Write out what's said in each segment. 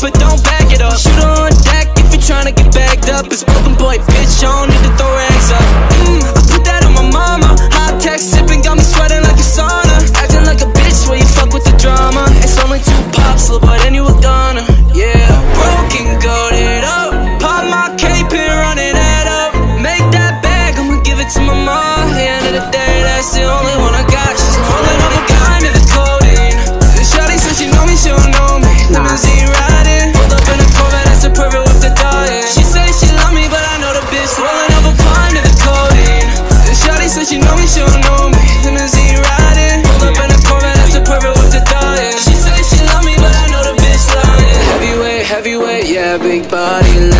but don't back it up. Shoot on deck if you're trying to get bagged up. It's broken boy, bitch, I don't need to throw yeah, big body,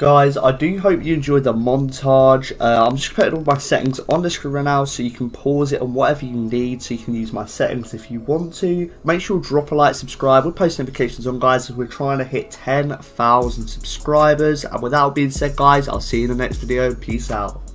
Guys, I do hope you enjoyed the montage. Uh, I'm just putting all my settings on the screen right now so you can pause it on whatever you need so you can use my settings if you want to. Make sure drop a like, subscribe, with post notifications on guys as we're trying to hit 10,000 subscribers. And without being said guys, I'll see you in the next video. Peace out.